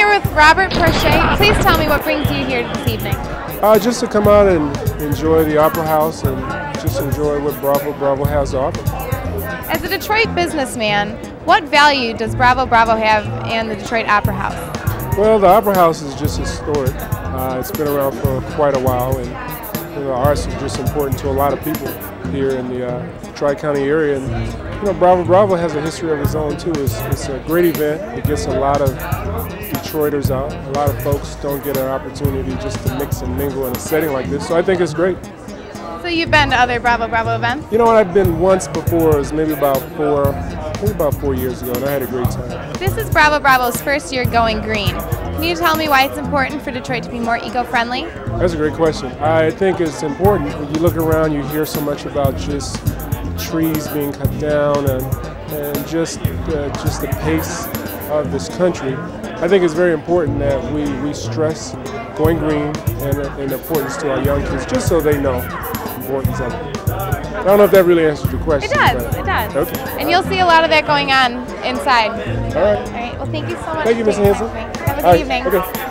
here with Robert Porcher. Please tell me what brings you here this evening. Uh, just to come out and enjoy the Opera House and just enjoy what Bravo Bravo has to offer. As a Detroit businessman, what value does Bravo Bravo have in the Detroit Opera House? Well, the Opera House is just historic. Uh, it's been around for quite a while, and you know, the arts are just important to a lot of people here in the uh, Tri-County area. And you know, Bravo Bravo has a history of its own too. It's, it's a great event. It gets a lot of Detroiters out. A lot of folks don't get an opportunity just to mix and mingle in a setting like this. So I think it's great. So you've been to other Bravo Bravo events? You know what? I've been once before. It was maybe about four, maybe about four years ago, and I had a great time. This is Bravo Bravo's first year going green. Can you tell me why it's important for Detroit to be more eco-friendly? That's a great question. I think it's important. When you look around, you hear so much about just trees being cut down and, and just, uh, just the pace of this country. I think it's very important that we, we stress going green and, importance to our young kids, just so they know the importance of it. I don't know if that really answers your question. It does, it does. Okay. And you'll see a lot of that going on inside. All right. All right, well thank you so much. Thank you, Mr. Hansen. time with me. Have a good right. evening. Okay.